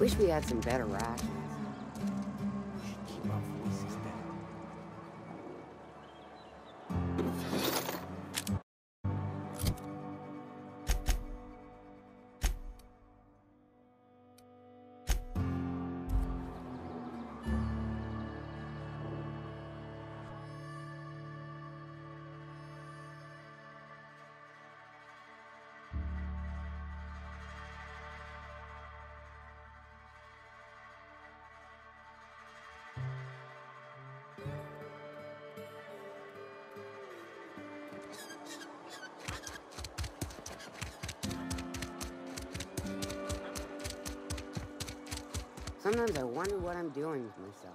Wish we had some better rations. Sometimes I wonder what I'm doing with myself.